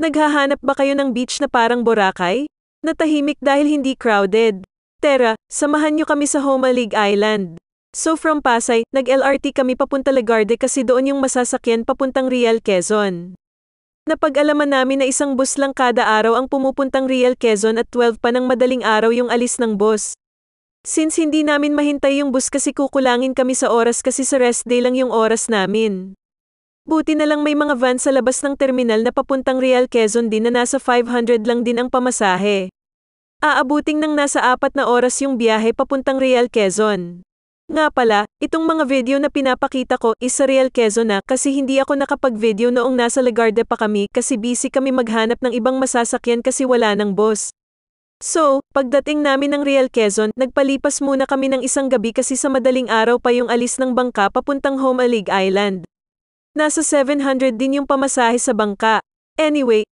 Naghahanap ba kayo ng beach na parang Boracay? Natahimik dahil hindi crowded. Tara, samahan niyo kami sa Homalig Island. So from Pasay, nag-LRT kami papunta Lagarde kasi doon yung masasakyan papuntang Real Quezon. Napag-alaman namin na isang bus lang kada araw ang pumupuntang Real Quezon at 12 pa ng madaling araw yung alis ng bus. Since hindi namin mahintay yung bus kasi kukulangin kami sa oras kasi sa rest day lang yung oras namin. Buti na lang may mga van sa labas ng terminal na papuntang Real Quezon din na nasa 500 lang din ang pamasahe. Aabuting ng nasa apat na oras yung biyahe papuntang Real Quezon. Nga pala, itong mga video na pinapakita ko is sa Real Quezon na kasi hindi ako nakapag-video noong nasa Lagarde pa kami kasi busy kami maghanap ng ibang masasakyan kasi wala ng boss. So, pagdating namin ng Real Quezon, nagpalipas muna kami ng isang gabi kasi sa madaling araw pa yung alis ng bangka papuntang Homalig Island. Nasa 700 din yung pamasahe sa bangka. Anyway,